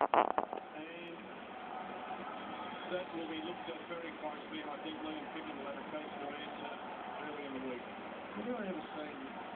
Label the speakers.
Speaker 1: And that will be looked at very closely, and I think Liam Pickett will have a case to answer early in the week. Have you ever seen have a